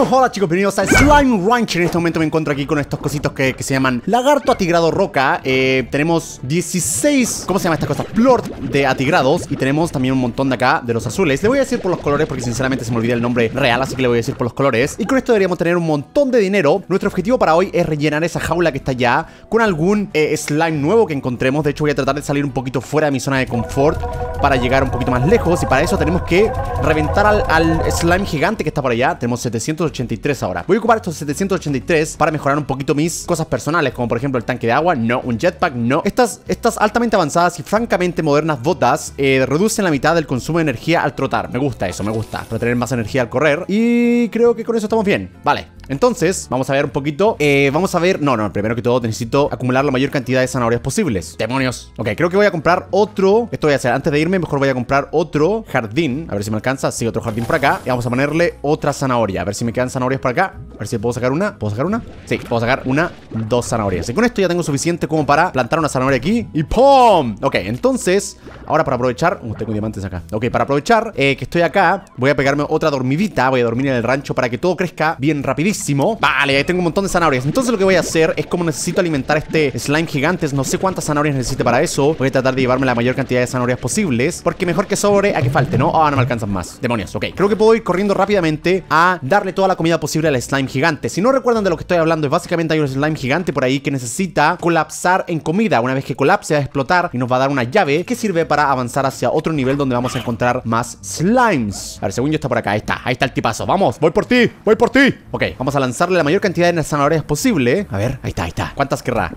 Hola chicos, bienvenidos a Slime Ranch. En este momento me encuentro aquí con estos cositos que, se llaman Lagarto atigrado roca. Eh, Tenemos 16, ¿cómo se llama estas cosas? Plort de atigrados Y tenemos también un montón de acá, de los azules. Le voy a decir por los colores porque sinceramente se me olvida el nombre real Así que le voy a decir por los colores. Y con esto deberíamos tener un montón de dinero. Nuestro objetivo para hoy es rellenar esa jaula que está allá Con algún eh, slime nuevo que encontremos. De hecho voy a tratar de salir un poquito fuera de mi zona de confort Para llegar un poquito más lejos. Y para eso tenemos que reventar al, al slime gigante que está por allá. Tenemos 700 783 ahora. Voy a ocupar estos 783 para mejorar un poquito mis cosas personales Como por ejemplo el tanque de agua, no, un jetpack, no. Estas, estas altamente avanzadas y francamente modernas botas eh, Reducen la mitad del consumo de energía al trotar. Me gusta eso, me gusta, para tener más energía al correr. Y creo que con eso estamos bien. Vale, entonces, vamos a ver un poquito eh, Vamos a ver, no, no, primero que todo necesito acumular la mayor cantidad de zanahorias posibles ¡Demonios! Ok, creo que voy a comprar otro Esto voy a hacer, antes de irme mejor voy a comprar otro jardín A ver si me alcanza, sí, otro jardín por acá Y vamos a ponerle otra zanahoria A ver si me quedan zanahorias por acá ver si puedo sacar una. ¿Puedo sacar una? Sí, puedo sacar una, dos zanahorias. Y con esto ya tengo suficiente como para plantar una zanahoria aquí Y ¡pum! Ok, entonces, ahora para aprovechar uh, tengo diamantes acá. Ok, para aprovechar eh, que estoy acá Voy a pegarme otra dormidita Voy a dormir en el rancho para que todo crezca bien rapidísimo. Vale, ahí tengo un montón de zanahorias. Entonces lo que voy a hacer es como necesito alimentar este slime gigantes No sé cuántas zanahorias necesite para eso Voy a tratar de llevarme la mayor cantidad de zanahorias posibles Porque mejor que sobre a que falte, ¿no? Ah, no me alcanzan más. Demonios, ok. Creo que puedo ir corriendo rápidamente a darle toda la comida posible al slime gigante. Si no recuerdan de lo que estoy hablando Es básicamente hay un slime gigante por ahí que necesita colapsar en comida. Una vez que colapse va a explotar y nos va a dar una llave Que sirve para avanzar hacia otro nivel donde vamos a encontrar más slimes. A ver, según yo está por acá, ahí está, ahí está el tipazo. Vamos, voy por ti, voy por ti. Ok, vamos a lanzarle la mayor cantidad de zanahorias posible. A ver, ahí está, ahí está. ¿Cuántas querrá?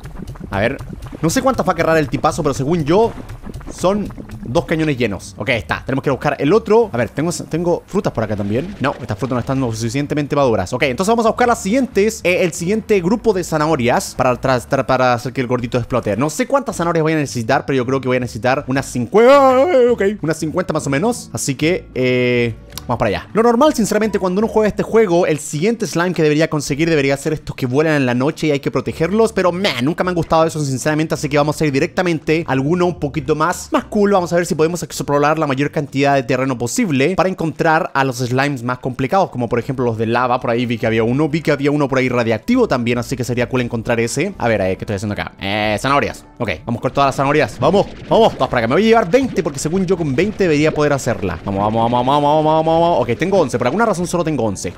A ver No sé cuántas va a querrá el tipazo Pero según yo Son dos cañones llenos. Ok, está. Tenemos que buscar el otro. A ver, tengo, tengo frutas por acá también. No, estas frutas no están lo suficientemente maduras. Ok, entonces vamos a buscar las siguientes. Eh, El siguiente grupo de zanahorias Para, para hacer que el gordito explote. No sé cuántas zanahorias voy a necesitar Pero yo creo que voy a necesitar unas 50 Ok, unas 50 más o menos. Así que, eh... Para allá. Lo normal, sinceramente, cuando uno juega este juego, el siguiente slime que debería conseguir debería ser estos que vuelan en la noche y hay que protegerlos. Pero, man, nunca me han gustado eso, sinceramente. Así que vamos a ir directamente a alguno un poquito más, más cool. Vamos a ver si podemos explorar la mayor cantidad de terreno posible para encontrar a los slimes más complicados, como por ejemplo los de lava. Por ahí vi que había uno. Vi que había uno por ahí radiactivo también, así que sería cool encontrar ese. A ver, eh, ¿qué estoy haciendo acá? Eh, zanahorias. Ok, vamos con todas las zanahorias. Vamos, vamos, vamos para acá. Me voy a llevar 20 porque según yo con 20 debería poder hacerla. Vamos, vamos, vamos, vamos, vamos, vamos, vamos. Ok, tengo 11. Por alguna razón solo tengo 11.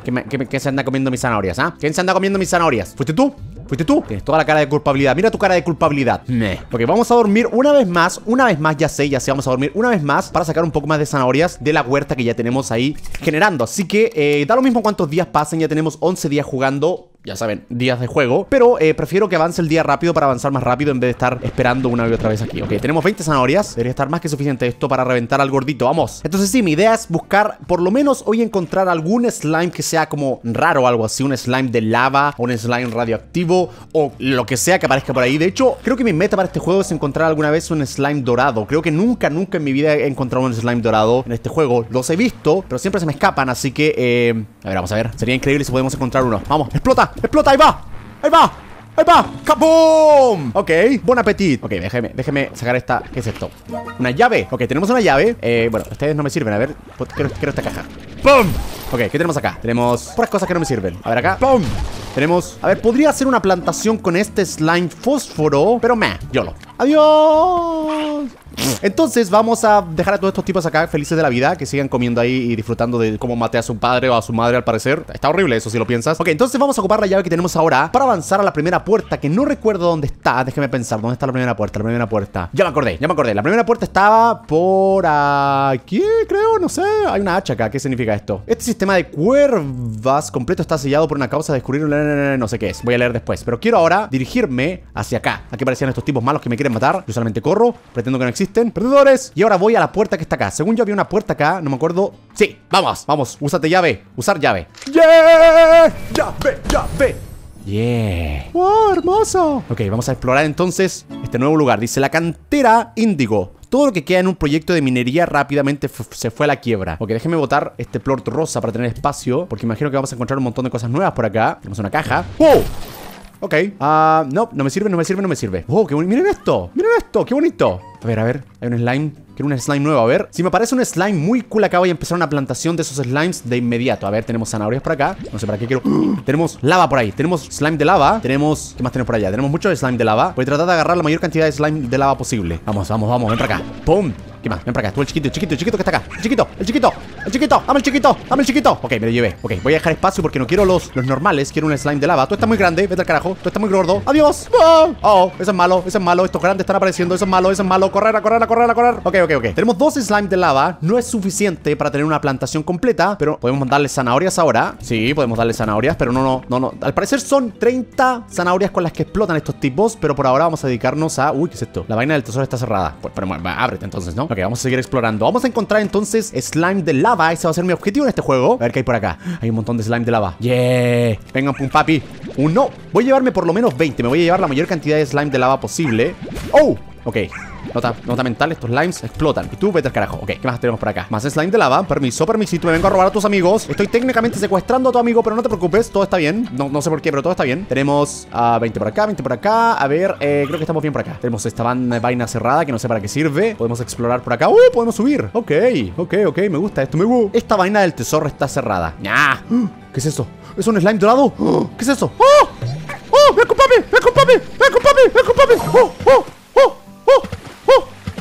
¿Qué, se anda comiendo mis zanahorias, ah? ¿Quién se anda comiendo mis zanahorias? ¿Fuiste tú? ¿Fuiste tú? Tienes toda la cara de culpabilidad. Mira tu cara de culpabilidad. Meh. Ok, vamos a dormir una vez más. Una vez más, ya sé, ya sé. Vamos a dormir una vez más para sacar un poco más de zanahorias de la huerta que ya tenemos ahí generando. Así que eh, da lo mismo cuántos días pasen. Ya tenemos 11 días jugando ya saben, días de juego. Pero eh, prefiero que avance el día rápido para avanzar más rápido En vez de estar esperando una y otra vez aquí. Ok, tenemos 20 zanahorias. Debería estar más que suficiente esto para reventar al gordito. Vamos. Entonces sí, mi idea es buscar Por lo menos hoy encontrar algún slime que sea como raro o algo así. Un slime de lava un slime radioactivo O lo que sea que aparezca por ahí. De hecho, creo que mi meta para este juego es encontrar alguna vez un slime dorado. Creo que nunca, nunca en mi vida he encontrado un slime dorado en este juego. Los he visto, pero siempre se me escapan Así que, eh... A ver, vamos a ver. Sería increíble si podemos encontrar uno. Vamos, explota ¡Explota! ¡Ahí va! ¡Ahí va! ¡Ahí va! ¡Kaboom! Ok, buen apetito Ok, déjeme, déjeme sacar esta ¿Qué es esto? Una llave Ok, tenemos una llave eh, Bueno, ustedes no me sirven A ver, quiero, quiero esta caja ¡Pum! Ok, ¿qué tenemos acá? Tenemos puras cosas que no me sirven A ver acá ¡Pum! Tenemos, a ver, podría hacer una plantación con este slime fósforo Pero meh, YOLO ¡Adiós! Entonces vamos a dejar a todos estos tipos acá felices de la vida Que sigan comiendo ahí y disfrutando de cómo maté a su padre o a su madre al parecer. Está horrible eso si lo piensas. Ok, entonces vamos a ocupar la llave que tenemos ahora Para avanzar a la primera puerta Que no recuerdo dónde está. Déjeme pensar, ¿dónde está la primera puerta? La primera puerta. Ya me acordé, ya me acordé. La primera puerta estaba por aquí, creo, no sé. Hay una hacha acá, ¿qué significa esto? Este sistema de cuervas completo está sellado por una causa de descubrir No sé qué es, voy a leer después. Pero quiero ahora dirigirme hacia acá. Aquí parecían estos tipos malos que me quieren matar. Yo solamente corro, pretendo que no existen Perdedores Y ahora voy a la puerta que está acá Según yo había una puerta acá, no me acuerdo Sí, vamos, vamos, úsate llave Usar llave ¡Yeah! ¡Llave, llave! Yeah. ¡Wow, hermoso! Ok, vamos a explorar entonces este nuevo lugar. Dice la cantera índigo. Todo lo que queda en un proyecto de minería rápidamente se fue a la quiebra. Ok, déjeme botar este plort rosa para tener espacio. Porque imagino que vamos a encontrar un montón de cosas nuevas por acá. Tenemos una caja. ¡Wow! Ok. Ah, no, no me sirve, no me sirve, no me sirve. ¡Wow! Qué miren esto. Miren esto, qué bonito. A ver, a ver, hay un slime. Quiero un slime nuevo, a ver. Si me parece un slime muy cool acá, voy a empezar una plantación de esos slimes de inmediato. A ver, tenemos zanahorias por acá. No sé para qué quiero. tenemos lava por ahí. Tenemos slime de lava. Tenemos. ¿Qué más tenemos por allá? Tenemos mucho slime de lava. Voy a tratar de agarrar la mayor cantidad de slime de lava posible. Vamos, vamos, vamos. Ven para acá. ¡Pum! ¿Qué más? Ven para acá. Tú el chiquito, el chiquito, el chiquito que está acá. El chiquito, el chiquito, el chiquito. Dame el chiquito, dame el chiquito. Ok, me lo llevé. Ok, voy a dejar espacio porque no quiero los, los normales. Quiero un slime de lava. Tú estás muy grande. Vete al carajo. Tú estás muy gordo. Adiós. Oh, oh, eso es malo. Eso es malo. Estos grandes están apareciendo. Eso es malo. Eso es malo. Correr, a correr, a correr, a correr. Ok, ok, ok. Tenemos dos slime de lava. No es suficiente para tener una plantación completa. Pero podemos darle zanahorias ahora. Sí, podemos darle zanahorias. Pero no, no, no, no. Al parecer son 30 zanahorias con las que explotan estos tipos. Pero por ahora vamos a dedicarnos a. Uy, ¿qué es esto? La vaina del tesoro está cerrada. Pues, pero bueno, ábrete entonces, ¿no? Ok, vamos a seguir explorando. Vamos a encontrar entonces slime de lava. Ese va a ser mi objetivo en este juego. A ver qué hay por acá. Hay un montón de slime de lava. Yeah. Venga, pum papi. Uno. Voy a llevarme por lo menos 20. Me voy a llevar la mayor cantidad de slime de lava posible. Oh. Ok. Nota, nota mental, estos slimes explotan. Y tú vete al carajo. Ok, ¿qué más tenemos por acá? Más slime de lava. Permiso, permisito. Me vengo a robar a tus amigos. Estoy técnicamente secuestrando a tu amigo, pero no te preocupes. Todo está bien. No, no sé por qué, pero todo está bien. Tenemos a 20 por acá, 20 por acá. A ver, eh, creo que estamos bien por acá. Tenemos esta vaina cerrada que no sé para qué sirve. Podemos explorar por acá. ¡Uh! Podemos subir. Ok, ok, ok. Me gusta esto. Me gusta. Esta vaina del tesoro está cerrada. ¡Nah! ¿Qué es eso? ¿Es un slime dorado? ¿Qué es eso? ¡Oh! ¡Oh! ¡Ven con papi! ¡Ven con papi! ¡Ven con papi! ¡Ven con papi! ¡Oh! ¡Oh! ¡Oh! ¡Oh!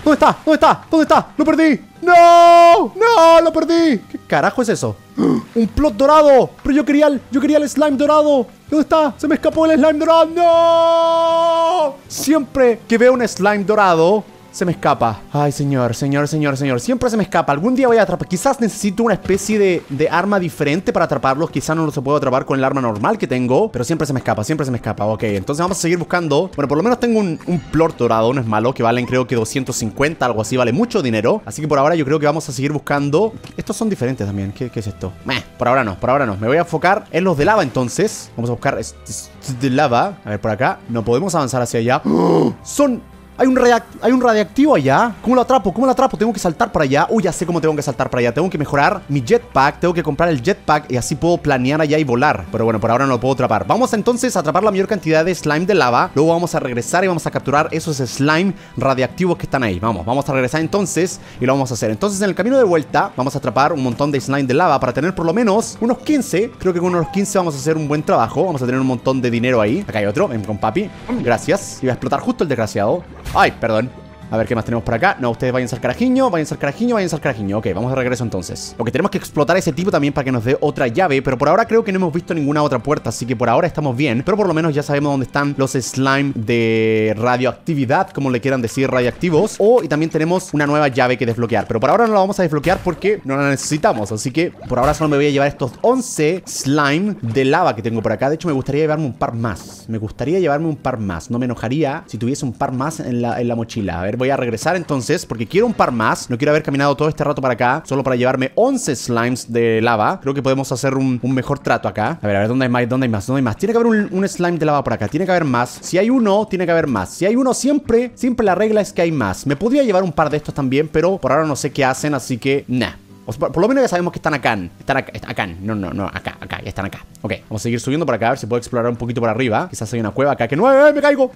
¿Dónde está? ¿Dónde está? ¿Dónde está? ¡Lo perdí! ¡No! ¡No! ¡Lo perdí! ¿Qué carajo es eso? ¡Un plot dorado! Pero yo quería el, yo quería el slime dorado. ¿Dónde está? Se me escapó el slime dorado. ¡No! Siempre que veo un slime dorado, se me escapa. Ay, señor, señor, señor, señor. Siempre se me escapa. Algún día voy a atrapar. Quizás necesito una especie de, de arma diferente para atraparlos. Quizás no se puedo atrapar con el arma normal que tengo. Pero siempre se me escapa, siempre se me escapa. Ok, entonces vamos a seguir buscando. Bueno, por lo menos tengo un, un dorado, no es malo. Que valen creo que 250, algo así. Vale mucho dinero. Así que por ahora yo creo que vamos a seguir buscando. Estos son diferentes también. ¿Qué, es esto? Meh, por ahora no, por ahora no. Me voy a enfocar en los de lava entonces. Vamos a buscar de lava. A ver, por acá. No podemos avanzar hacia allá. Son hay un, hay un radiactivo allá. ¿Cómo lo atrapo? ¿Cómo lo atrapo? Tengo que saltar para allá. Uy, ya sé cómo tengo que saltar para allá. Tengo que mejorar mi jetpack. Tengo que comprar el jetpack y así puedo planear allá y volar. Pero bueno, por ahora no lo puedo atrapar. Vamos entonces a atrapar la mayor cantidad de slime de lava. Luego vamos a regresar y vamos a capturar esos slime radiactivos que están ahí. Vamos, vamos a regresar entonces y lo vamos a hacer. Entonces en el camino de vuelta vamos a atrapar un montón de slime de lava para tener por lo menos unos 15. Creo que con unos 15 vamos a hacer un buen trabajo. Vamos a tener un montón de dinero ahí. Acá hay otro. Ven con papi. Gracias. Iba a explotar justo el desgraciado. Ay, perdón. A ver qué más tenemos por acá. No, ustedes vayan al carajiño, vayan al carajiño, vayan al carajiño. Ok, vamos de regreso entonces. Ok, tenemos que explotar ese tipo también para que nos dé otra llave. Pero por ahora creo que no hemos visto ninguna otra puerta. Así que por ahora estamos bien. Pero por lo menos ya sabemos dónde están los slime de radioactividad, como le quieran decir, radioactivos. O y también tenemos una nueva llave que desbloquear. Pero por ahora no la vamos a desbloquear porque no la necesitamos. Así que por ahora solo me voy a llevar estos 11 slime de lava que tengo por acá. De hecho, me gustaría llevarme un par más. Me gustaría llevarme un par más. No me enojaría si tuviese un par más en la, en la mochila. A ver, voy a regresar entonces porque quiero un par más. No quiero haber caminado todo este rato para acá solo para llevarme 11 slimes de lava. Creo que podemos hacer un, mejor trato acá. A ver, a ver, ¿dónde hay más? ¿Dónde hay más? ¿Dónde hay más? Tiene que haber un, slime de lava por acá. Tiene que haber más. Si hay uno, tiene que haber más. Si hay uno, siempre, siempre la regla es que hay más. Me podría llevar un par de estos también, pero por ahora no sé qué hacen, así que, nah. Por, lo menos ya sabemos que están acá. Están acá. acá. No, no, no. Acá, acá. Están acá. Ok. Vamos a seguir subiendo por acá. A ver si puedo explorar un poquito por arriba. Quizás hay una cueva acá que no. ¡Eh, me caigo!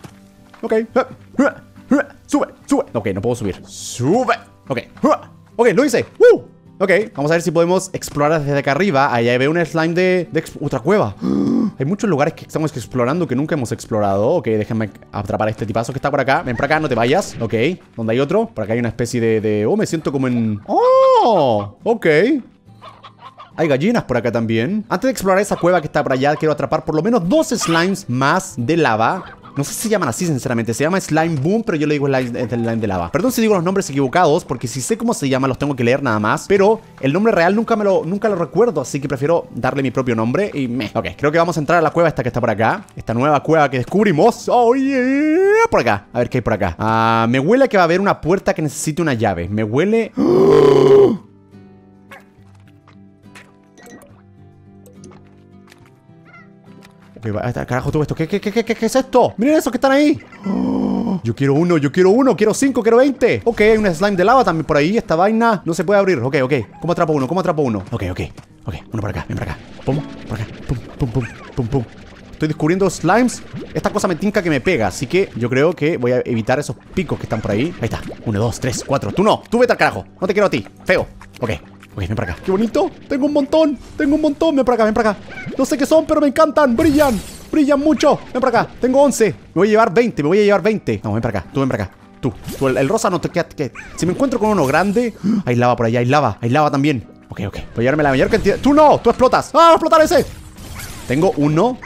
Ok. Sube. Ok, no puedo subir. Sube. Ok. Ok, lo hice. ¡Uh! Ok, vamos a ver si podemos explorar desde acá arriba. Allá veo un slime de, de otra cueva. Hay muchos lugares que estamos explorando que nunca hemos explorado. Ok, déjenme atrapar a este tipazo que está por acá. Ven por acá, no te vayas. Ok, ¿dónde hay otro? Por acá hay una especie de, de... Oh, me siento como en... Oh, ok. Hay gallinas por acá también. Antes de explorar esa cueva que está por allá, quiero atrapar por lo menos dos slimes más de lava. No sé si se llaman así, sinceramente. Se llama Slime Boom, pero yo le digo slime, de lava. Perdón si digo los nombres equivocados, porque si sé cómo se llama, los tengo que leer nada más. Pero el nombre real nunca me lo, nunca lo recuerdo, así que prefiero darle mi propio nombre y me. Ok, creo que vamos a entrar a la cueva esta que está por acá. Esta nueva cueva que descubrimos. Oh, yeah. Por acá. A ver qué hay por acá. Ah, me huele que va a haber una puerta que necesite una llave. Me huele... Carajo, todo esto. ¿Qué, qué, qué, qué, qué es esto? Miren esos que están ahí. Yo quiero uno, yo quiero uno, quiero cinco, quiero veinte. Ok, hay un slime de lava también por ahí. Esta vaina no se puede abrir. Ok, ok. ¿Cómo atrapo uno? ¿Cómo atrapo uno? Ok, ok. Ok, uno por acá, ven por acá. Pum, por acá. Pum, pum, pum, pum, pum. Estoy descubriendo slimes. Esta cosa me tinca que me pega. Así que yo creo que voy a evitar esos picos que están por ahí. Ahí está. Uno, dos, tres, cuatro. Tú no. Tú vete al carajo. No te quiero a ti. Feo. Ok. Ok, ven para acá. ¡Qué bonito! Tengo un montón. Tengo un montón. Ven para acá, ven para acá. No sé qué son, pero me encantan. Brillan. Brillan mucho. Ven para acá. Tengo 11. Me voy a llevar 20. Me voy a llevar 20. No, ven para acá. Tú ven para acá. Tú. tú el, el, rosa no te queda. Que... Si me encuentro con uno grande. Hay lava por allá. Hay lava. Hay lava también. Ok, ok. Voy a llevarme la mayor cantidad. ¡Tú no! ¡Tú explotas! ¡Ah, va a explotar ese! Tengo uno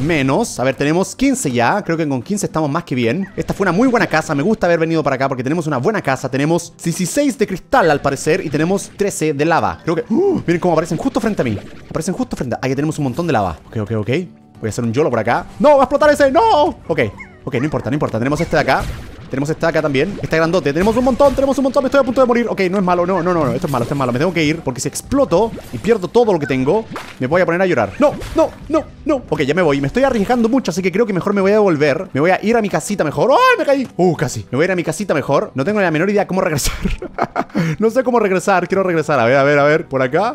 menos. A ver, tenemos 15 ya. Creo que con 15 estamos más que bien. Esta fue una muy buena casa. Me gusta haber venido para acá porque tenemos una buena casa. Tenemos 16 de cristal al parecer y tenemos 13 de lava. Creo que... ¡Uh! miren cómo aparecen justo frente a mí. Aparecen justo frente a... Ahí tenemos un montón de lava. Ok, ok, ok. Voy a hacer un YOLO por acá. ¡No! ¡Va a explotar ese! ¡No! Ok. Ok, no importa, no importa. Tenemos este de acá. Tenemos esta acá también. Está grandote. Tenemos un montón, tenemos un montón. Me estoy a punto de morir. Ok, no es malo. No, no, no. Esto es malo, esto es malo. Me tengo que ir porque si exploto y pierdo todo lo que tengo, me voy a poner a llorar. No, no, no, no. Ok, ya me voy. Me estoy arriesgando mucho, así que creo que mejor me voy a devolver. Me voy a ir a mi casita mejor. ¡Ay, me caí! Uh, casi. Me voy a ir a mi casita mejor. No tengo la menor idea cómo regresar. no sé cómo regresar. Quiero regresar. A ver, a ver, a ver. Por acá.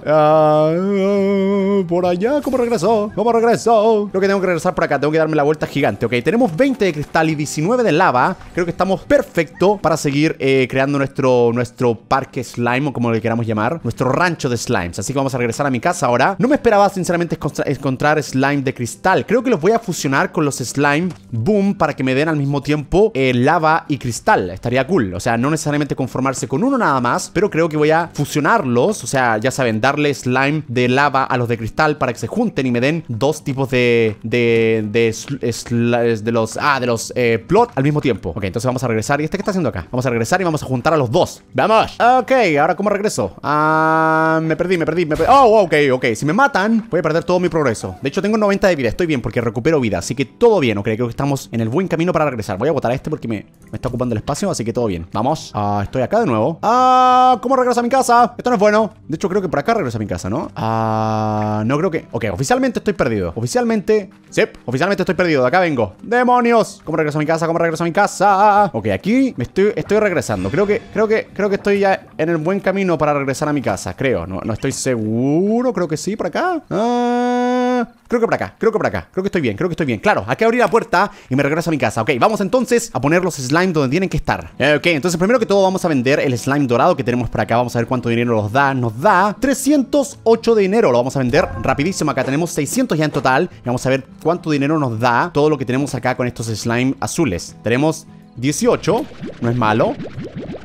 Uh, por allá. ¿Cómo regreso? ¿Cómo regreso? Creo que tengo que regresar por acá. Tengo que darme la vuelta gigante. Ok, tenemos 20 de cristal y 19 de lava. Creo que estamos perfecto para seguir eh, creando nuestro, nuestro parque slime o como le queramos llamar. Nuestro rancho de slimes. Así que vamos a regresar a mi casa ahora. No me esperaba sinceramente encontrar slime de cristal. Creo que los voy a fusionar con los slime boom para que me den al mismo tiempo eh, lava y cristal. Estaría cool. O sea, no necesariamente conformarse con uno nada más, pero creo que voy a fusionarlos. O sea, ya saben, darle slime de lava a los de cristal para que se junten y me den dos tipos de de de, los ah, de los eh, plot al mismo tiempo. Ok, entonces vamos a regresar. ¿Y este qué está haciendo acá? Vamos a regresar y vamos a juntar a los dos. ¡Vamos! Ok, ahora ¿cómo regreso? Ah, me perdí, me perdí, me perdí. Oh, ok, ok. Si me matan, voy a perder todo mi progreso. De hecho, tengo 90 de vida. Estoy bien porque recupero vida. Así que todo bien, ok. Creo que estamos en el buen camino para regresar. Voy a botar a este porque me, me está ocupando el espacio. Así que todo bien. Vamos. Ah, estoy acá de nuevo. Ah, ¿cómo regreso a mi casa? Esto no es bueno. De hecho, creo que por acá regreso a mi casa, ¿no? Ah, no creo que... Ok, oficialmente estoy perdido. Oficialmente... Sí, oficialmente estoy perdido. De acá vengo. ¡Demonios! ¿Cómo regreso a mi casa? ¿Cómo regreso a mi casa? Ok, aquí me estoy, estoy regresando. Creo que, creo que, creo que estoy ya en el buen camino para regresar a mi casa. Creo. No, no estoy seguro. Creo que sí, por acá. Ah, creo que por acá. Creo que por acá. Creo que estoy bien. Creo que estoy bien. Claro, aquí abrí la puerta y me regreso a mi casa. Ok, vamos entonces a poner los slime donde tienen que estar. Eh, ok, entonces primero que todo vamos a vender el slime dorado que tenemos por acá. Vamos a ver cuánto dinero nos da. Nos da 308 de dinero. Lo vamos a vender rapidísimo. Acá tenemos 600 ya en total. Y vamos a ver cuánto dinero nos da todo lo que tenemos acá con estos slime azules. Tenemos 18, no es malo.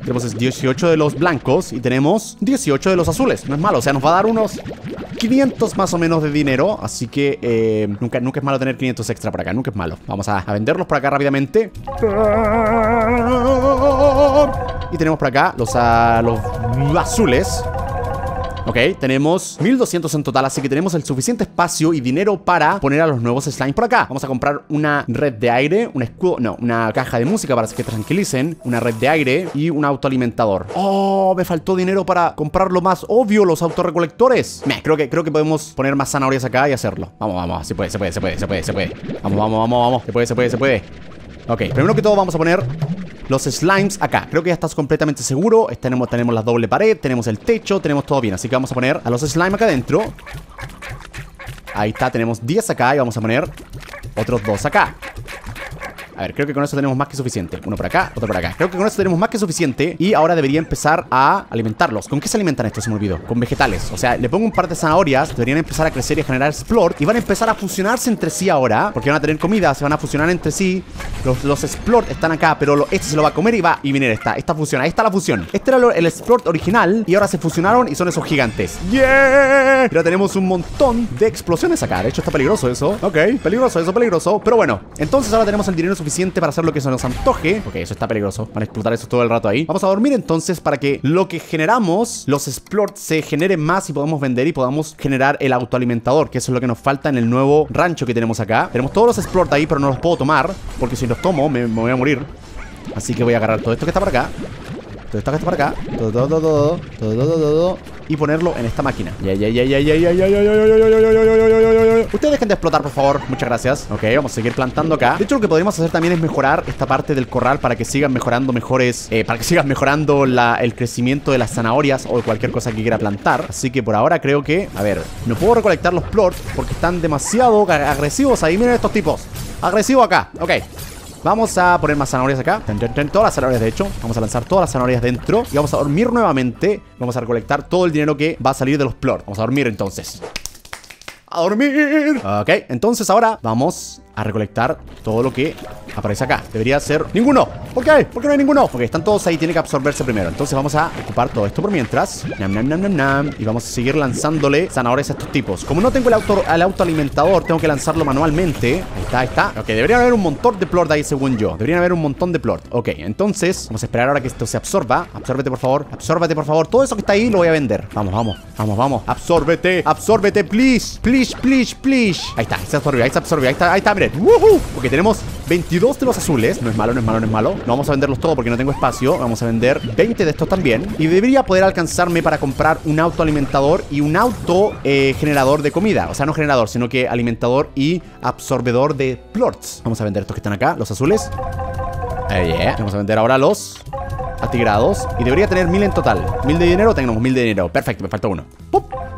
Tenemos 18 de los blancos y tenemos 18 de los azules. No es malo, o sea, nos va a dar unos 500 más o menos de dinero. Así que eh, nunca, nunca es malo tener 500 extra por acá, nunca es malo. Vamos a, venderlos por acá rápidamente. Y tenemos por acá los, los azules. Ok, tenemos 1200 en total, así que tenemos el suficiente espacio y dinero para poner a los nuevos slimes por acá. Vamos a comprar una red de aire, un escudo, no, una caja de música para que tranquilicen, una red de aire y un autoalimentador. Oh, me faltó dinero para comprar lo más obvio, los autorrecolectores. Me, creo que, creo que podemos poner más zanahorias acá y hacerlo. Vamos, vamos, se puede, se puede, se puede, se puede, se puede. Vamos, vamos, vamos, vamos, se puede, se puede, se puede. Ok, primero que todo vamos a poner los slimes acá. Creo que ya estás completamente seguro. Tenemos, tenemos la doble pared, tenemos el techo, tenemos todo bien. Así que vamos a poner a los slime acá adentro. Ahí está, tenemos 10 acá y vamos a poner otros dos acá. A ver, creo que con eso tenemos más que suficiente. Uno por acá, otro por acá. Creo que con eso tenemos más que suficiente Y ahora debería empezar a alimentarlos. ¿Con qué se alimentan estos? Se me olvidó Con vegetales. O sea, le pongo un par de zanahorias Deberían empezar a crecer y a generar splort Y van a empezar a fusionarse entre sí ahora Porque van a tener comida Se van a fusionar entre sí. Los, los splort están acá Pero lo, este se lo va a comer y va Y miren, esta, esta fusiona Ahí está la fusión. Este era lo, el splort original Y ahora se fusionaron y son esos gigantes. ¡Yeah! Pero tenemos un montón de explosiones acá. De hecho está peligroso eso. Ok, peligroso eso, peligroso. Pero bueno Entonces ahora tenemos el dinero suficiente para hacer lo que se nos antoje. Ok, eso está peligroso. Van a explotar eso todo el rato ahí. Vamos a dormir entonces para que lo que generamos Los splorts se genere más y podamos vender Y podamos generar el autoalimentador Que eso es lo que nos falta en el nuevo rancho que tenemos acá. Tenemos todos los splorts ahí pero no los puedo tomar Porque si los tomo me, me voy a morir. Así que voy a agarrar todo esto que está por acá Todo esto que está por acá Todo, todo, todo, todo, todo, todo, y ponerlo en esta máquina. Ustedes dejen de explotar, por favor. Muchas gracias. Ok, vamos a seguir plantando acá. De hecho, lo que podríamos hacer también es mejorar esta parte del corral para que sigan mejorando mejores... Eh, para que sigan mejorando el crecimiento de las zanahorias o de cualquier cosa que quiera plantar. Así que por ahora creo que... A ver, no puedo recolectar los plorts porque están demasiado agresivos ahí. Miren estos tipos. Agresivo acá. Ok. Vamos a poner más zanahorias acá. Todas las zanahorias, de hecho. Vamos a lanzar todas las zanahorias dentro. Y vamos a dormir nuevamente. Vamos a recolectar todo el dinero que va a salir de los plorts. Vamos a dormir entonces. ¡A dormir! Ok, entonces ahora vamos a recolectar todo lo que aparece acá. Debería ser ninguno. ¿Por qué? ¿Por qué no hay ninguno? Porque están todos ahí, tiene que absorberse primero. Entonces vamos a ocupar todo esto por mientras. Nam, nam, nam, nam, nam. Y vamos a seguir lanzándole zanahorias a estos tipos. Como no tengo el, auto, el autoalimentador, tengo que lanzarlo manualmente. Ahí está, ahí está. Ok, debería haber un montón de plort ahí según yo. Deberían haber un montón de plort. Ok, entonces vamos a esperar ahora que esto se absorba. Absórbete, por favor. Absórbete, por favor. Todo eso que está ahí lo voy a vender. Vamos, vamos. Vamos, vamos. Absórbete. Absórbete, please. Please, please, please. Ahí está. Ahí se absorbió. Ahí se absorbió. Ahí está, ahí está. ¡Woohoo! Ok, tenemos 22 de los azules. No es malo, no es malo, no es malo. No vamos a venderlos todos porque no tengo espacio. Vamos a vender 20 de estos también. Y debería poder alcanzarme para comprar un auto alimentador y un auto eh, generador de comida. O sea, no generador, sino que alimentador y absorbedor de plorts. Vamos a vender estos que están acá, los azules. Eh, Vamos a vender ahora los atigrados. Y debería tener mil en total. Mil de dinero, tenemos mil de dinero. Perfecto, me falta uno.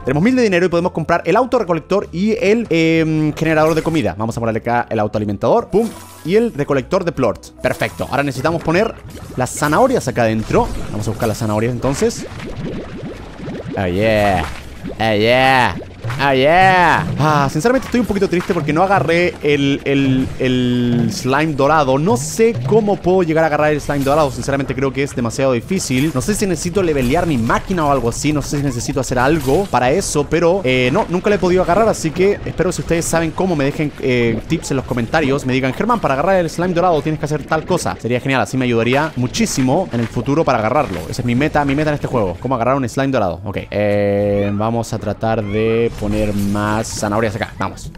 Tenemos mil de dinero y podemos comprar el auto recolector y el em, generador de comida. Vamos a ponerle acá el autoalimentador. Pum. Y el recolector de plort. Perfecto. Ahora necesitamos poner las zanahorias acá adentro. Vamos a buscar las zanahorias entonces. Oh yeah. Oh yeah. Ah, yeah. Ah, sinceramente estoy un poquito triste porque no agarré el, el, el, slime dorado. No sé cómo puedo llegar a agarrar el slime dorado. Sinceramente creo que es demasiado difícil. No sé si necesito levelear mi máquina o algo así. No sé si necesito hacer algo para eso. Pero eh, no, nunca le he podido agarrar. Así que espero si ustedes saben cómo me dejen eh, tips en los comentarios. Me digan, Germán, para agarrar el slime dorado tienes que hacer tal cosa. Sería genial. Así me ayudaría muchísimo en el futuro para agarrarlo. Esa es mi meta, mi meta en este juego. Cómo agarrar un slime dorado. Ok. Eh, vamos a tratar de poner más zanahorias acá. Vamos.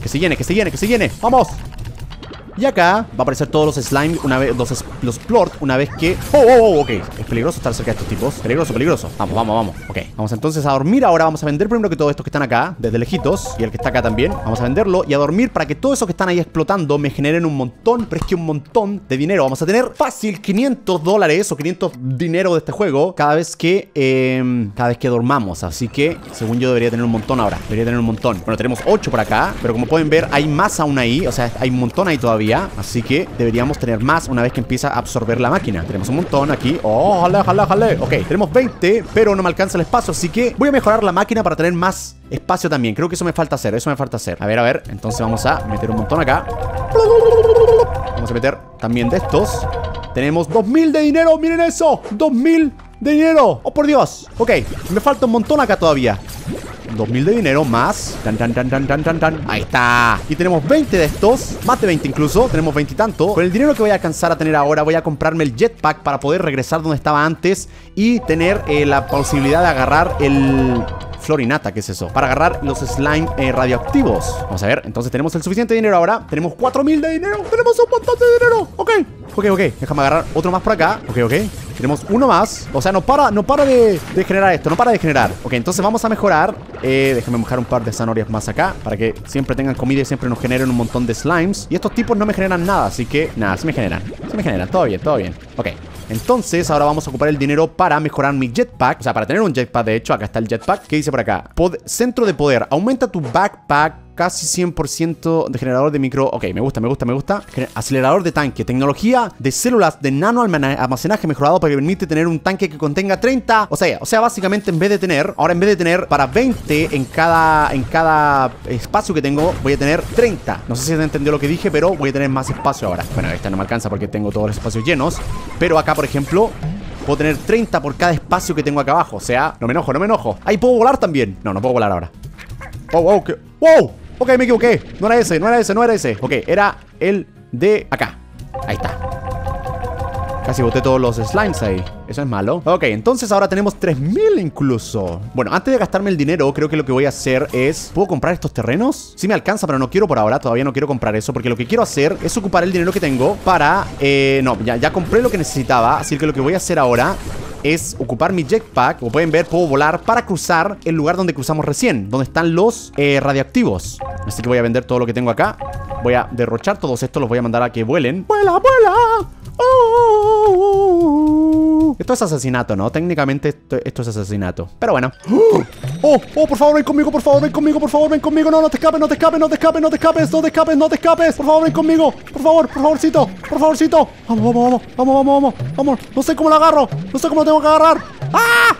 Que se llene, que se llene, que se llene. ¡Vamos! Y acá va a aparecer todos los slime una vez, los, los plort una vez que... ¡Oh, oh, oh! Ok, es peligroso estar cerca de estos tipos. Peligroso, peligroso. Vamos, vamos, vamos. Ok, vamos entonces a dormir ahora. Vamos a vender primero que todos estos que están acá Desde lejitos. Y el que está acá también. Vamos a venderlo y a dormir para que todos esos que están ahí explotando Me generen un montón, pero es que un montón de dinero. Vamos a tener fácil 500 dólares o 500 dinero de este juego Cada vez que... Eh, cada vez que dormamos. Así que, según yo, debería tener un montón ahora. Debería tener un montón. Bueno, tenemos 8 por acá Pero como pueden ver, hay más aún ahí. O sea, hay un montón ahí Así que deberíamos tener más una vez que empieza a absorber la máquina. Tenemos un montón aquí. ¡Oh, jale, jale, jale! Ok, tenemos 20, pero no me alcanza el espacio Así que voy a mejorar la máquina para tener más espacio también. Creo que eso me falta hacer, eso me falta hacer. A ver, a ver, entonces vamos a meter un montón acá. Vamos a meter también de estos. Tenemos 2000 de dinero, miren eso 2000 de dinero, oh por Dios. Ok, me falta un montón acá todavía 2000 de dinero más. Ahí está. Y tenemos 20 de estos. Más de 20 incluso. Tenemos 20 y tanto. Con el dinero que voy a alcanzar a tener ahora, voy a comprarme el jetpack para poder regresar donde estaba antes y tener eh, la posibilidad de agarrar el Florinata, ¿qué es eso? Para agarrar los slime eh, radioactivos. Vamos a ver, entonces tenemos el suficiente dinero ahora. Tenemos 4000 de dinero, tenemos un montón de dinero. Ok, ok, ok, déjame agarrar otro más por acá. Ok, ok, tenemos uno más. O sea, no para, no para de, generar esto, no para de generar. Ok, entonces vamos a mejorar. Eh, Déjame mojar un par de zanahorias más acá Para que siempre tengan comida y siempre nos generen un montón de slimes. Y estos tipos no me generan nada, así que Nada, sí me generan, sí me generan, todo bien, todo bien. Ok, entonces ahora vamos a ocupar el dinero para mejorar mi jetpack O sea, para tener un jetpack de hecho, acá está el jetpack ¿Qué dice por acá? centro de poder Aumenta tu backpack casi 100% de generador de micro... Ok, me gusta, me gusta, me gusta. Acelerador de tanque. Tecnología de células de nano almacenaje mejorado para que permite tener un tanque que contenga 30... O sea, o sea, básicamente en vez de tener... Ahora en vez de tener para 20 en cada, en cada espacio que tengo, voy a tener 30. No sé si se entendió lo que dije, pero voy a tener más espacio ahora. Bueno, esta no me alcanza porque tengo todos los espacios llenos. Pero acá, por ejemplo... Puedo tener 30 por cada espacio que tengo acá abajo. O sea, no me enojo, no me enojo. Ahí puedo volar también. No, no puedo volar ahora. Wow, wow. ¡Wow! Ok, me equivoqué. No era ese, no era ese, no era ese. Ok, era el de acá. Ahí está. Casi boté todos los slimes ahí. Eso es malo. Ok, entonces ahora tenemos 3000 incluso. Bueno, antes de gastarme el dinero, creo que lo que voy a hacer es... ¿Puedo comprar estos terrenos? Sí me alcanza, pero no quiero por ahora. Todavía no quiero comprar eso. Porque lo que quiero hacer es ocupar el dinero que tengo para... Eh, no, ya, ya compré lo que necesitaba. Así que lo que voy a hacer ahora es ocupar mi jetpack. Como pueden ver, puedo volar para cruzar el lugar donde cruzamos recién, donde están los eh, radioactivos. Así que voy a vender todo lo que tengo acá. Voy a derrochar todos estos, los voy a mandar a que vuelen. ¡Vuela, vuela! Oh. Esto es asesinato, ¿no? Técnicamente esto, es asesinato. Pero bueno. ¡Oh! ¡Oh! Por favor, ven conmigo, por favor, ven conmigo, por favor, ven conmigo. No, no te escapes, no te escapes, no te escapes, no te escapes, no te escapes, no te escapes. Por favor, ven conmigo. Por favor, por favorcito, por favorcito. Vamos, vamos, vamos, vamos, vamos, vamos. Vamos. No sé cómo lo agarro. No sé cómo lo tengo que agarrar. ¡Ah!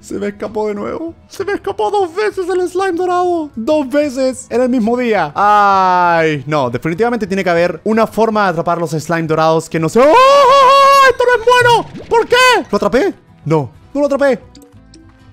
Se me escapó de nuevo. Se me escapó dos veces el slime dorado. Dos veces en el mismo día. Ay, no. Definitivamente tiene que haber una forma de atrapar los slime dorados que no sea... ¡Oh! ¡Esto no es bueno! ¿Por qué? ¿Lo atrapé? No. No lo atrapé.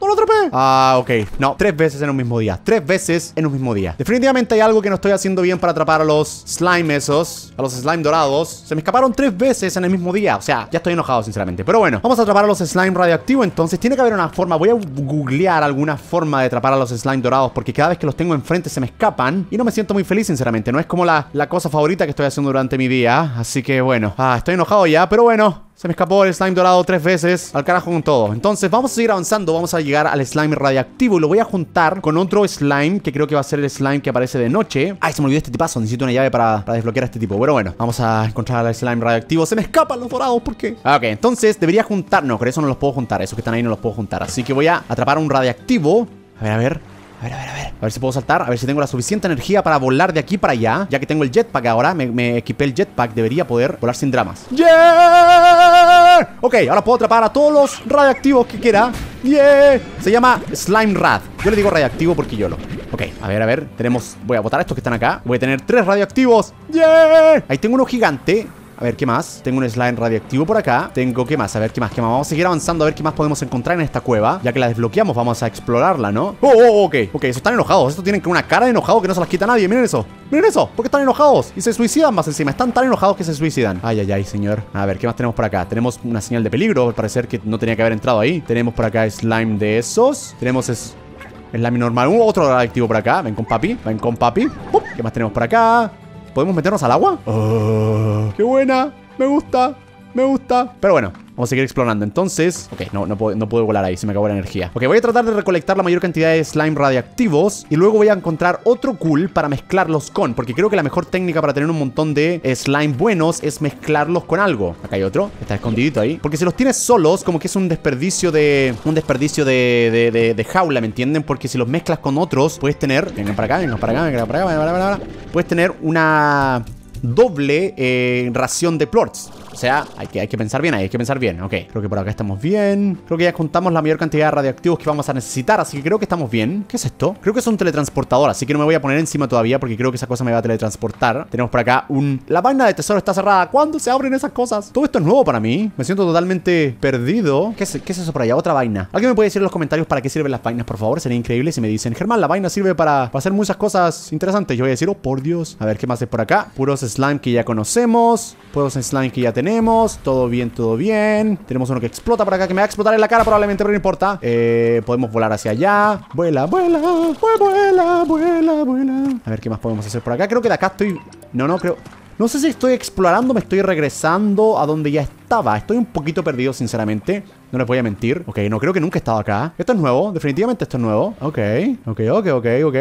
¡No lo atrapé! Ah, ok. No, tres veces en un mismo día. Tres veces en un mismo día. Definitivamente hay algo que no estoy haciendo bien para atrapar a los slime esos. A los slime dorados. Se me escaparon tres veces en el mismo día. O sea, ya estoy enojado, sinceramente. Pero bueno, vamos a atrapar a los slime radioactivos. Entonces, tiene que haber una forma. Voy a googlear alguna forma de atrapar a los slime dorados. Porque cada vez que los tengo enfrente se me escapan. Y no me siento muy feliz, sinceramente. No es como la, la cosa favorita que estoy haciendo durante mi día. Así que bueno. Ah, estoy enojado ya. Pero bueno. Se me escapó el slime dorado tres veces. Al carajo con todo. Entonces vamos a seguir avanzando. Vamos a llegar al slime radiactivo. Y lo voy a juntar con otro slime. Que creo que va a ser el slime que aparece de noche. Ay, se me olvidó este tipazo. Necesito una llave para, desbloquear a este tipo. Pero bueno, vamos a encontrar al slime radioactivo. Se me escapan los dorados. ¿Por qué? Ah, ok, entonces debería juntar. No, con eso no los puedo juntar. Esos que están ahí no los puedo juntar. Así que voy a atrapar un radiactivo. A ver, a ver. A ver, a ver, a ver. A ver si puedo saltar. A ver si tengo la suficiente energía para volar de aquí para allá. Ya que tengo el jetpack ahora. Me, me equipé el jetpack. Debería poder volar sin dramas. ¡Yeah! Ok, ahora puedo atrapar a todos los radioactivos que quiera. ¡Yeah! Se llama Slime Rad. Yo le digo radioactivo porque yo lo. Ok, a ver, a ver. Tenemos. Voy a botar a estos que están acá. Voy a tener tres radioactivos. ¡Yeah! Ahí tengo uno gigante. A ver, ¿qué más? Tengo un slime radioactivo por acá Tengo, ¿qué más? A ver, ¿qué más? ¿Qué más? Vamos a seguir avanzando a ver qué más podemos encontrar en esta cueva Ya que la desbloqueamos, vamos a explorarla, ¿no? ¡Oh, oh, ok! Ok, eso están enojados Estos tienen una cara de enojado que no se las quita nadie Miren eso Miren eso ¿Por qué están enojados? Y se suicidan más encima Están tan enojados que se suicidan Ay, ay, ay, señor A ver, ¿qué más tenemos por acá? Tenemos una señal de peligro Al parecer que no tenía que haber entrado ahí Tenemos por acá slime de esos Tenemos es... Slime normal Un otro radioactivo por acá Ven con papi Ven con papi ¿Qué más tenemos por acá? ¿Podemos meternos al agua? ¡Oh! ¡Qué buena! Me gusta, me gusta. Pero bueno, Vamos a seguir explorando. Entonces, ok, no, no puedo, no puedo volar ahí, se me acabó la energía. Ok, voy a tratar de recolectar la mayor cantidad de slime radiactivos y luego voy a encontrar otro cool para mezclarlos con, porque creo que la mejor técnica para tener un montón de slime buenos es mezclarlos con algo. Acá hay otro, está escondidito ahí. Porque si los tienes solos, como que es un desperdicio de... Un desperdicio de, de, de, jaula, ¿me entienden? Porque si los mezclas con otros, puedes tener... Vengan para acá, vengan para acá, vengan para acá, vengan para acá. Puedes tener una doble eh, ración de plorts. O sea, hay que, hay que pensar bien ahí, hay que pensar bien. Ok, creo que por acá estamos bien. Creo que ya contamos la mayor cantidad de radioactivos que vamos a necesitar, así que creo que estamos bien. ¿Qué es esto? Creo que es un teletransportador, así que no me voy a poner encima todavía porque creo que esa cosa me va a teletransportar. Tenemos por acá un... La vaina de tesoro está cerrada. ¿Cuándo se abren esas cosas? Todo esto es nuevo para mí. Me siento totalmente perdido. ¿Qué es, qué es eso por allá? Otra vaina. ¿Alguien me puede decir en los comentarios para qué sirven las vainas, por favor? Sería increíble si me dicen, Germán, la vaina sirve para, para hacer muchas cosas interesantes. Yo voy a decir, oh, por Dios. A ver, ¿qué más es por acá? Puros slime que ya conocemos. Puros slime que ya tenemos. Todo bien, todo bien. Tenemos uno que explota por acá, que me va a explotar en la cara probablemente, pero no importa. Eh, podemos volar hacia allá. Vuela, vuela, vuela, vuela, vuela. A ver qué más podemos hacer por acá. Creo que de acá estoy... No, no, creo... No sé si estoy explorando, me estoy regresando a donde ya estaba. Estoy un poquito perdido, sinceramente. No les voy a mentir. Ok, no creo que nunca he estado acá. Esto es nuevo, definitivamente esto es nuevo. Ok, ok, ok, ok, ok.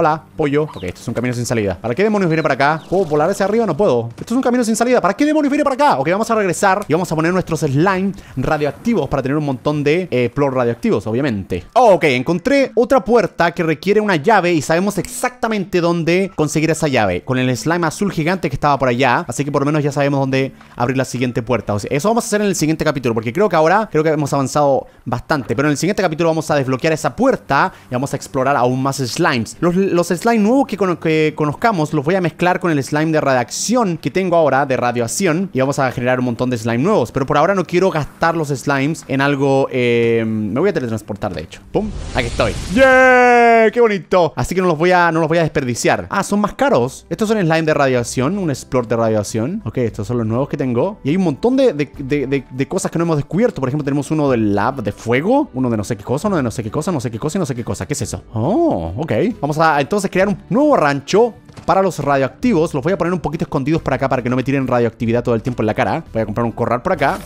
Hola, pollo. Ok, esto es un camino sin salida. ¿Para qué demonios viene para acá? ¿Puedo volar hacia arriba? No puedo. Esto es un camino sin salida. ¿Para qué demonios viene para acá? Ok, vamos a regresar y vamos a poner nuestros slime radioactivos para tener un montón de eh, plor radioactivos, obviamente. Oh, ok, encontré otra puerta que requiere una llave y sabemos exactamente dónde conseguir esa llave. Con el slime azul gigante que estaba por allá. Así que por lo menos ya sabemos dónde abrir la siguiente puerta. O sea, eso vamos a hacer en el siguiente capítulo. Porque creo que ahora, creo que hemos avanzado bastante. Pero en el siguiente capítulo vamos a desbloquear esa puerta y vamos a explorar aún más slimes. Los, los slime nuevos que, conozcamos los voy a mezclar con el slime de radiación que tengo ahora, de radiación, y vamos a generar un montón de slime nuevos. Pero por ahora no quiero gastar los slimes en algo... Eh, me voy a teletransportar, de hecho. ¡Pum! Aquí estoy. ¡Yeah! ¡Qué bonito! Así que no los voy a, no los voy a desperdiciar. Ah, son más caros. Estos son slime de radiación, un explore de radiación. Ok, estos son los nuevos que tengo. Y hay un montón de, de, de, de cosas que no hemos descubierto. Por ejemplo, tenemos uno del lab de fuego, uno de no sé qué cosa, uno de no sé qué cosa, no sé qué cosa y no sé qué cosa. ¿Qué es eso? Oh, ok. Vamos a entonces crear un nuevo rancho para los radioactivos. Los voy a poner un poquito escondidos por acá para que no me tiren radioactividad todo el tiempo en la cara. Voy a comprar un corral por acá.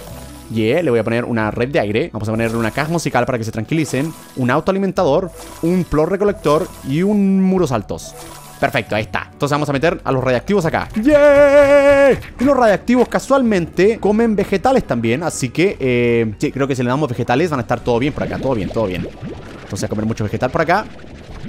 Yeah, le voy a poner una red de aire. Vamos a ponerle una caja musical para que se tranquilicen. Un autoalimentador, un plor recolector y un muros altos. Perfecto, ahí está. Entonces vamos a meter a los radiactivos acá. ¡Yeah! Y los radiactivos casualmente comen vegetales también. Así que, eh, sí, creo que si le damos vegetales van a estar todo bien por acá. Todo bien, todo bien. Entonces a comer mucho vegetal por acá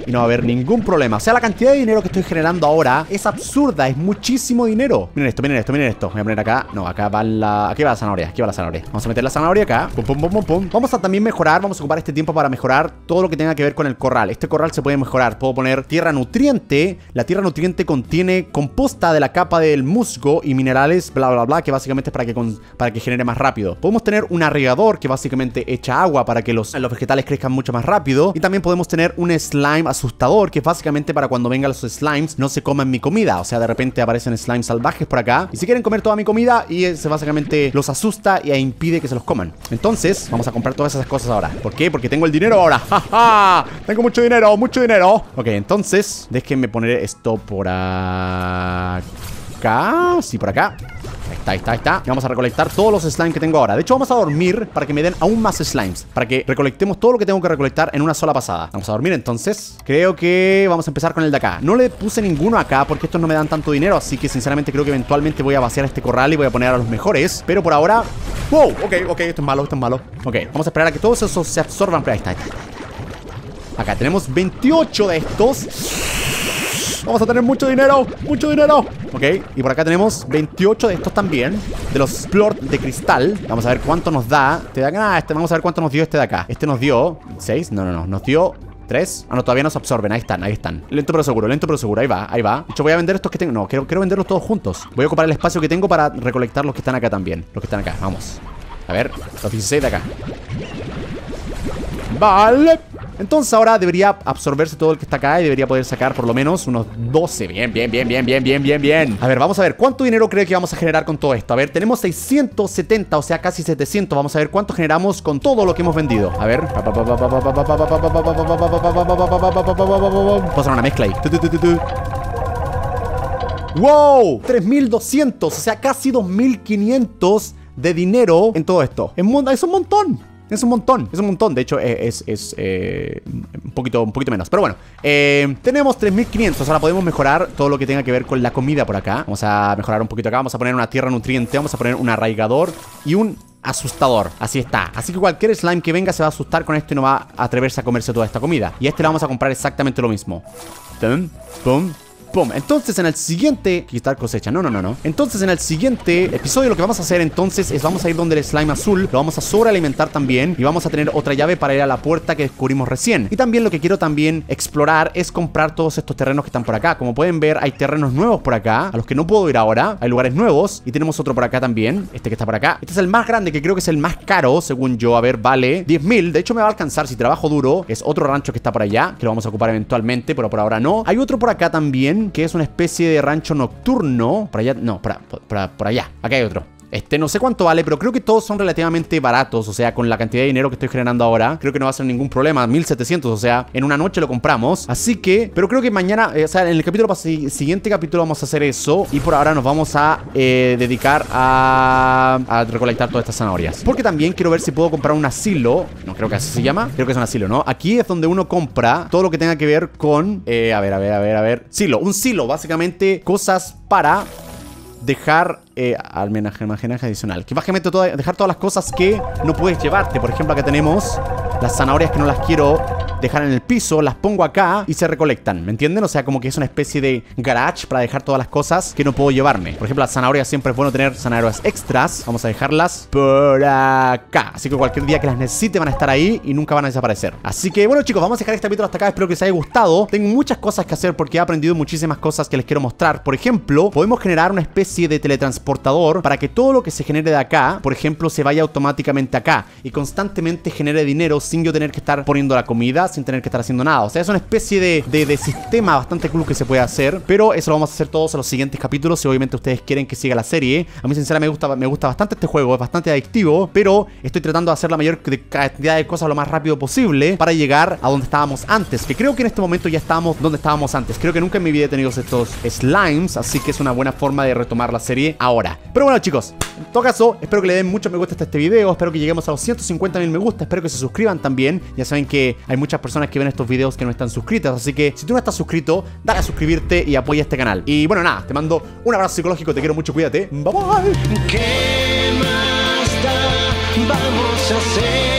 y no va a haber ningún problema. O sea, la cantidad de dinero que estoy generando ahora es absurda, es muchísimo dinero. Miren esto, miren esto, miren esto. Voy a poner acá. No, acá va la. Aquí va la zanahoria, aquí va la zanahoria. Vamos a meter la zanahoria acá. Pum, pum, pum, pum, pum. Vamos a también mejorar, vamos a ocupar este tiempo para mejorar todo lo que tenga que ver con el corral. Este corral se puede mejorar. Puedo poner tierra nutriente. La tierra nutriente contiene composta de la capa del musgo y minerales, bla, bla, bla, que básicamente es para que, para que genere más rápido. Podemos tener un arregador que básicamente echa agua para que los, los vegetales crezcan mucho más rápido. Y también podemos tener un slime asustador que básicamente para cuando vengan los slimes no se coman mi comida. O sea, de repente aparecen slimes salvajes por acá. Y si quieren comer toda mi comida, y se básicamente los asusta e impide que se los coman. Entonces, vamos a comprar todas esas cosas ahora. ¿Por qué? Porque tengo el dinero ahora. ¡Ja, Tengo mucho dinero, mucho dinero. Ok, entonces, déjenme poner esto por acá. Sí, por acá. Ahí está, ahí está, ahí está. Y vamos a recolectar todos los slimes que tengo ahora. De hecho, vamos a dormir para que me den aún más slimes. Para que recolectemos todo lo que tengo que recolectar en una sola pasada. Vamos a dormir entonces. Creo que vamos a empezar con el de acá. No le puse ninguno acá porque estos no me dan tanto dinero. Así que sinceramente creo que eventualmente voy a vaciar este corral y voy a poner a los mejores. Pero por ahora... ¡Wow! Ok, ok, esto es malo, esto es malo. Ok, vamos a esperar a que todos esos se absorban. Ahí está, ahí está. Acá tenemos 28 de estos. Vamos a tener mucho dinero, mucho dinero Ok, y por acá tenemos 28 de estos también De los plort de cristal Vamos a ver cuánto nos da Este de acá, este, vamos a ver cuánto nos dio este de acá Este nos dio 6, no, no, no, nos dio ¿Tres? Ah, no, todavía no se absorben. Ahí están, ahí están. Lento pero seguro, lento pero seguro. Ahí va, ahí va. De hecho, voy a vender estos que tengo. No, quiero, quiero venderlos todos juntos. Voy a ocupar el espacio que tengo para recolectar los que están acá también. Los que están acá, vamos. A ver, los 16 de acá. Vale. Entonces ahora debería absorberse todo el que está acá y debería poder sacar por lo menos unos 12. Bien, bien, bien, bien, bien, bien, bien, bien. A ver, vamos a ver cuánto dinero cree que vamos a generar con todo esto. A ver, tenemos 670, o sea, casi 700. Vamos a ver cuánto generamos con todo lo que hemos vendido. A ver. Hacer una mezcla ahí. ¡Wow! 3200, o sea, casi 2500 de dinero en todo esto. Es un montón. Es un montón, es un montón. De hecho, eh, es, es eh, un, poquito, un poquito menos. Pero bueno, eh, tenemos 3500. Ahora podemos mejorar todo lo que tenga que ver con la comida por acá. Vamos a mejorar un poquito acá. Vamos a poner una tierra nutriente. Vamos a poner un arraigador y un asustador. Así está. Así que cualquier slime que venga se va a asustar con esto y no va a atreverse a comerse toda esta comida. Y a este le vamos a comprar exactamente lo mismo. Pum, pum, ¡Pum! Entonces en el siguiente... Quitar cosecha. No, no, no, no. Entonces en el siguiente episodio lo que vamos a hacer entonces es vamos a ir donde el slime azul. Lo vamos a sobrealimentar también. Y vamos a tener otra llave para ir a la puerta que descubrimos recién. Y también lo que quiero también explorar es comprar todos estos terrenos que están por acá. Como pueden ver hay terrenos nuevos por acá. A los que no puedo ir ahora. Hay lugares nuevos. Y tenemos otro por acá también. Este que está por acá. Este es el más grande que creo que es el más caro según yo. A ver, vale 10.000. De hecho me va a alcanzar si trabajo duro. Es otro rancho que está por allá. Que lo vamos a ocupar eventualmente. Pero por ahora no. Hay otro por acá también que es una especie de rancho nocturno. Por allá, no, por, por allá. Acá hay otro. Este no sé cuánto vale, pero creo que todos son relativamente baratos. O sea, con la cantidad de dinero que estoy generando ahora, creo que no va a ser ningún problema. 1700, o sea, en una noche lo compramos. Así que, pero creo que mañana, eh, o sea, en el capítulo siguiente capítulo vamos a hacer eso. Y por ahora nos vamos a eh, dedicar a, a recolectar todas estas zanahorias. Porque también quiero ver si puedo comprar un asilo. No creo que así se llama. Creo que es un asilo, ¿no? Aquí es donde uno compra todo lo que tenga que ver con. Eh, a ver, a ver, a ver, a ver. Silo, un silo, básicamente cosas para dejar eh, almenaje, adicional. Que básicamente dejar todas las cosas que no puedes llevarte. Por ejemplo, acá tenemos las zanahorias que no las quiero dejar en el piso, las pongo acá y se recolectan, ¿me entienden? O sea, como que es una especie de garage para dejar todas las cosas que no puedo llevarme. Por ejemplo, las zanahorias siempre es bueno tener zanahorias extras. Vamos a dejarlas por acá. Así que cualquier día que las necesite van a estar ahí y nunca van a desaparecer. Así que bueno chicos, vamos a dejar este capítulo hasta acá. Espero que les haya gustado. Tengo muchas cosas que hacer porque he aprendido muchísimas cosas que les quiero mostrar. Por ejemplo, podemos generar una especie de teletransportador para que todo lo que se genere de acá, por ejemplo, se vaya automáticamente acá y constantemente genere dinero sin yo tener que estar poniendo la comida, sin tener que estar haciendo nada. O sea, es una especie de, de, sistema bastante cool que se puede hacer, pero eso lo vamos a hacer todos en los siguientes capítulos si obviamente ustedes quieren que siga la serie. A mí sinceramente me gusta, me gusta bastante este juego, es bastante adictivo, pero estoy tratando de hacer la mayor cantidad de cosas lo más rápido posible para llegar a donde estábamos antes, que creo que en este momento ya estábamos donde estábamos antes. Creo que nunca en mi vida he tenido estos slimes, así que es una buena forma de retomar la serie ahora. Pero bueno chicos, en todo caso, espero que le den mucho me gusta a este video, espero que lleguemos a los 150 mil me gusta, espero que se suscriban también. Ya saben que hay muchas personas que ven estos videos que no están suscritas, así que si tú no estás suscrito, dale a suscribirte y apoya este canal. Y bueno, nada, te mando un abrazo psicológico, te quiero mucho, cuídate. Bye bye. Vamos a hacer